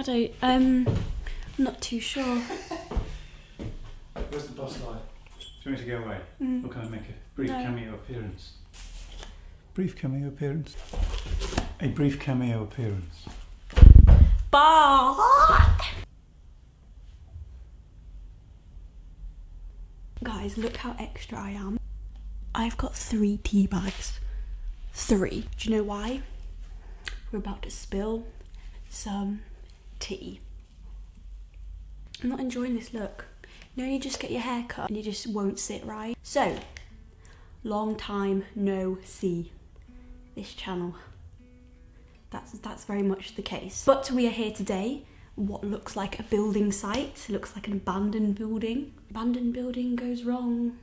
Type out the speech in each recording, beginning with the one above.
I don't. Um, I'm not too sure. Where's the boss like? Do you want me to go away? Mm. Or can I make a brief No. cameo appearance? Brief cameo appearance? A brief cameo appearance. Bah! Guys, look how extra I am. I've got three tea bags. Three. Do you know why? We're about to spill some tea. I'm not enjoying this look. You know, you just get your hair cut and you just won't sit right. So, long time no see this channel. That's that's very much the case. But we are here today. What looks like a building site looks like an abandoned building. Abandoned building goes wrong.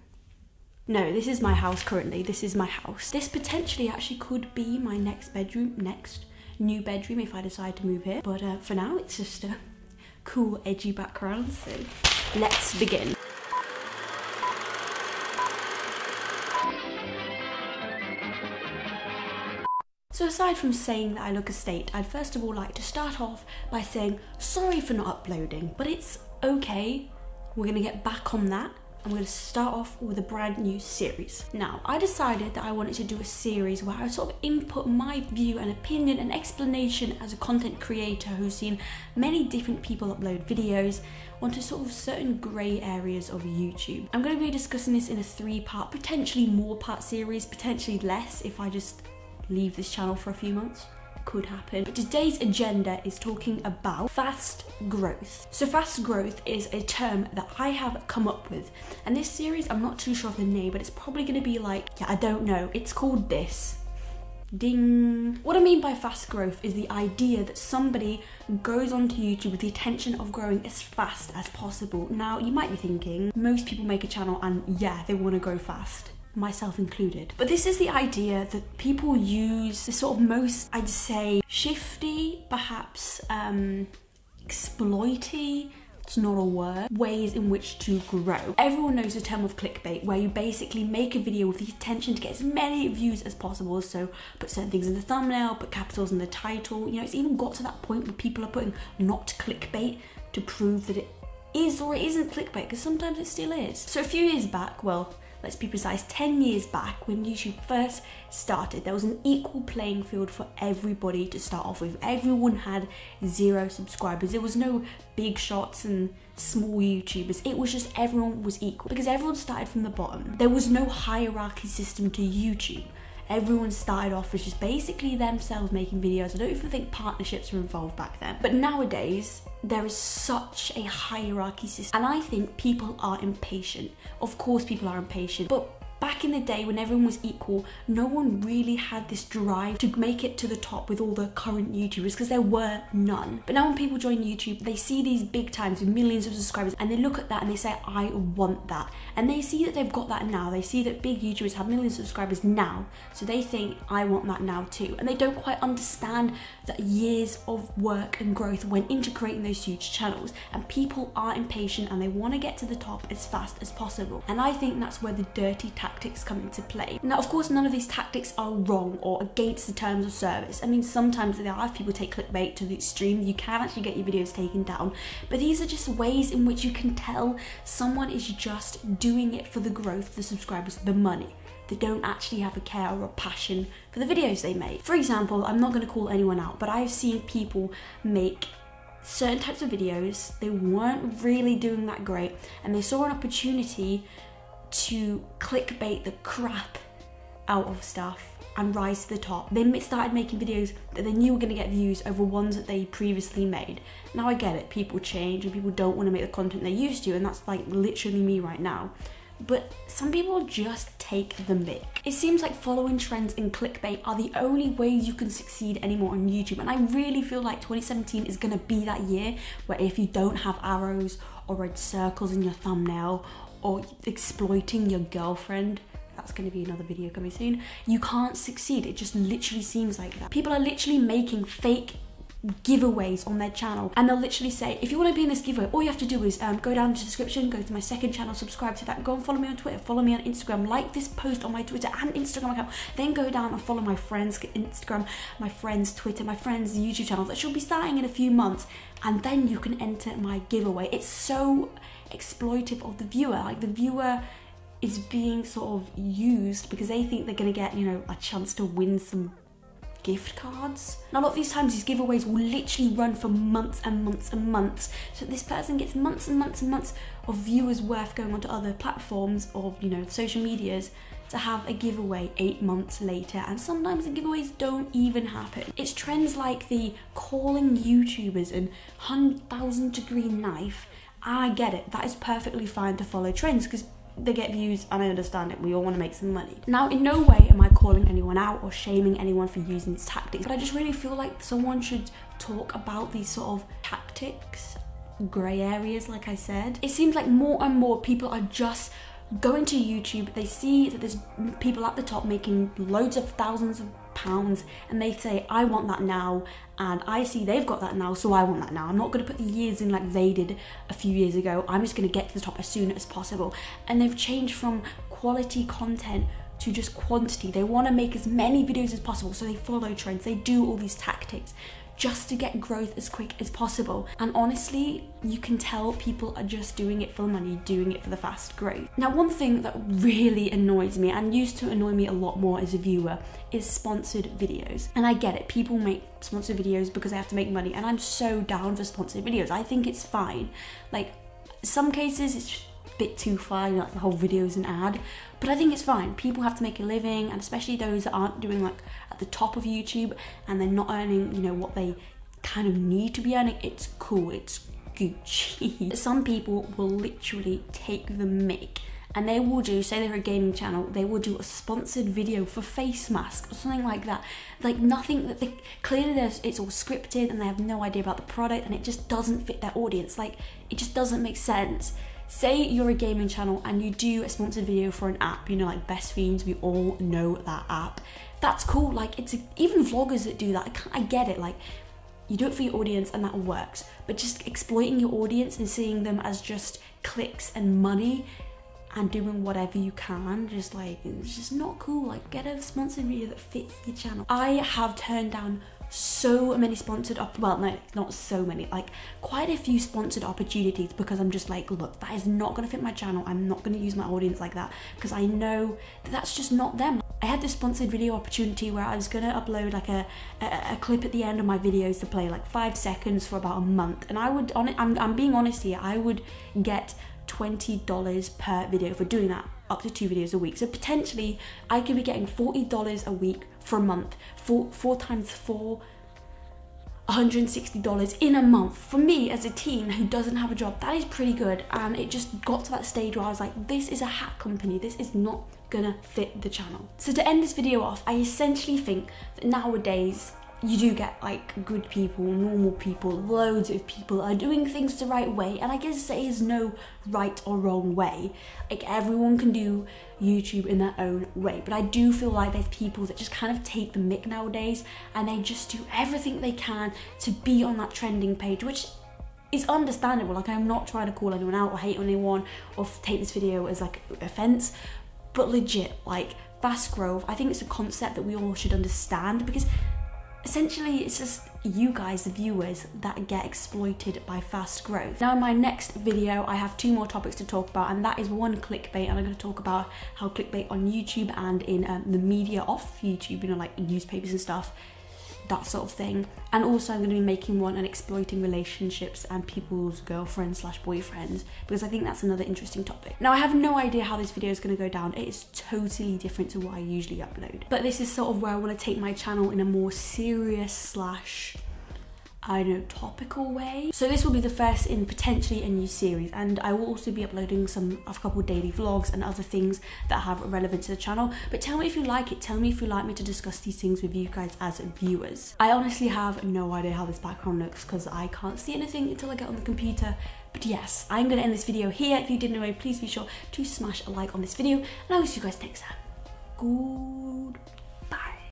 No, this is my house currently. This is my house. This potentially actually could be my next bedroom, next new bedroom if I decide to move here. But uh, for now, it's just a cool, edgy background. So let's begin. So aside from saying that I look a state, I'd first of all like to start off by saying sorry for not uploading, but it's okay. We're gonna get back on that. I'm gonna start off with a brand new series. Now, I decided that I wanted to do a series where I sort of input my view and opinion and explanation as a content creator who's seen many different people upload videos onto sort of certain grey areas of YouTube. I'm gonna be discussing this in a three part, potentially more part series, potentially less if I just leave this channel for a few months. Could happen. But today's agenda is talking about fast growth. So, fast growth is a term that I have come up with. And this series, I'm not too sure of the name, but it's probably going to be like, yeah, I don't know. It's called this. Ding. What I mean by fast growth is the idea that somebody goes onto YouTube with the intention of growing as fast as possible. Now, you might be thinking, most people make a channel and yeah, they want to grow fast myself included. But this is the idea that people use the sort of most, I'd say, shifty, perhaps um, exploity, it's not a word, ways in which to grow. Everyone knows the term of clickbait, where you basically make a video with the intention to get as many views as possible. So put certain things in the thumbnail, put capitals in the title. You know, it's even got to that point where people are putting not clickbait to prove that it is or it isn't clickbait, because sometimes it still is. So a few years back, well, let's be precise, 10 years back when YouTube first started, there was an equal playing field for everybody to start off with. Everyone had zero subscribers. There was no big shots and small YouTubers. It was just everyone was equal because everyone started from the bottom. There was no hierarchy system to YouTube. Everyone started off as just basically themselves making videos. I don't even think partnerships were involved back then. But nowadays, there is such a hierarchy system. And I think people are impatient. Of course, people are impatient. But back in the day when everyone was equal, no one really had this drive to make it to the top with all the current YouTubers because there were none. But now when people join YouTube, they see these big times with millions of subscribers and they look at that and they say, I want that. And they see that they've got that now. They see that big YouTubers have millions of subscribers now. So they think, I want that now too. And they don't quite understand that years of work and growth went into creating those huge channels. And people are impatient and they want to get to the top as fast as possible. And I think that's where the dirty tactics come into play. Now, of course, none of these tactics are wrong or against the terms of service. I mean, sometimes there are people take clickbait to the extreme. You can actually get your videos taken down, but these are just ways in which you can tell someone is just doing it for the growth, the subscribers, the money. They don't actually have a care or a passion for the videos they make. For example, I'm not going to call anyone out, but I've seen people make certain types of videos, they weren't really doing that great, and they saw an opportunity to clickbait the crap out of stuff and rise to the top. They started making videos that they knew were going to get views over ones that they previously made. Now I get it, people change and people don't want to make the content they used to, and that's like literally me right now. But some people just take the mick. It seems like following trends and clickbait are the only ways you can succeed anymore on YouTube, and I really feel like 2017 is gonna be that year where if you don't have arrows or red circles in your thumbnail or exploiting your girlfriend, that's going to be another video coming soon. You can't succeed. It just literally seems like that. People are literally making fake giveaways on their channel and they'll literally say if you want to be in this giveaway all you have to do is um, go down to the description go to my second channel subscribe to that go and follow me on twitter follow me on instagram like this post on my twitter and instagram account then go down and follow my friends instagram my friends twitter my friends youtube channel that should be starting in a few months and then you can enter my giveaway. It's so exploitive of the viewer like the viewer is being sort of used because they think they're going to get you know a chance to win some gift cards. Now, a lot of these times, these giveaways will literally run for months and months and months. So this person gets months and months and months of viewers worth going onto other platforms or, you know, social medias to have a giveaway eight months later and sometimes the giveaways don't even happen. It's trends like the calling YouTubers and 100,000 degree knife. I get it, that is perfectly fine to follow trends because they get views and I understand it. We all want to make some money. Now, in no way am I calling anyone out or shaming anyone for using these tactics, but I just really feel like someone should talk about these sort of tactics, grey areas, like I said. It seems like more and more people are just going to YouTube, they see that there's people at the top making loads of thousands of pounds and they say I want that now and I see they've got that now so I want that now. I'm not going to put the years in like they did a few years ago. I'm just going to get to the top as soon as possible. And they've changed from quality content to just quantity. They want to make as many videos as possible so they follow trends. They do all these tactics just to get growth as quick as possible. And honestly, you can tell people are just doing it for the money, doing it for the fast growth. Now, one thing that really annoys me and used to annoy me a lot more as a viewer is sponsored videos. And I get it, people make sponsored videos because they have to make money, and I'm so down for sponsored videos. I think it's fine. Like, some cases it's bit too far, you know, like the whole video is an ad. But I think it's fine. People have to make a living, and especially those that aren't doing like at the top of YouTube and they're not earning, you know, what they kind of need to be earning. It's cool. It's Gucci. Some people will literally take the mick and they will do, say they're a gaming channel, they will do a sponsored video for face mask or something like that. Like nothing that they clearly there's it's all scripted and they have no idea about the product and it just doesn't fit their audience. Like it just doesn't make sense say you're a gaming channel and you do a sponsored video for an app, you know, like Best Fiends, we all know that app. That's cool. Like, it's a, even vloggers that do that. I, can't I get it. Like, you do it for your audience and that works. But just exploiting your audience and seeing them as just clicks and money and doing whatever you can, just like, it's just not cool. Like, get a sponsored video that fits your channel. I have turned down so many sponsored op- well no not so many like quite a few sponsored opportunities because i'm just like look that is not going to fit my channel. I'm not going to use my audience like that. Because i know that that's just not them. I had this sponsored video opportunity where i was going to upload like a, a, a clip at the end of my videos to play like five seconds for about a month. And i would on it I'm, I'm being honest here i would get $20 per video for doing that up to two videos a week. So potentially I could be getting $40 a week for a month, four, four times four, $160 in a month. For me as a teen who doesn't have a job, that is pretty good. And it just got to that stage where I was like, this is a hat company. This is not gonna fit the channel. So to end this video off, I essentially think that nowadays you do get like good people, normal people, loads of people are doing things the right way, and I guess there is no right or wrong way. Like everyone can do YouTube in their own way, but I do feel like there's people that just kind of take the mick nowadays and they just do everything they can to be on that trending page, which is understandable. Like I'm not trying to call anyone out or hate anyone or take this video as like offense, but legit, like fast growth, I think it's a concept that we all should understand because essentially it's just you guys the viewers that get exploited by fast growth. Now in my next video i have two more topics to talk about and that is one clickbait and i'm to talk about how clickbait on youtube and in um, the media off youtube you know like newspapers and stuff that sort of thing. And also, I'm going to be making one on exploiting relationships and people's girlfriends slash boyfriends because I think that's another interesting topic. Now, I have no idea how this video is going to go down. It is totally different to what I usually upload. But this is sort of where I want to take my channel in a more serious slash I don't know, topical way. So this will be the first in potentially a new series and I will also be uploading some a couple daily vlogs and other things that have relevance to the channel. But tell me if you like it, tell me if you like me to discuss these things with you guys as viewers. I honestly have no idea how this background looks because I can't see anything until I get on the computer. But yes, I'm going to end this video here. If you didn't know, please be sure to smash a like on this video and I will see you guys next time. Good.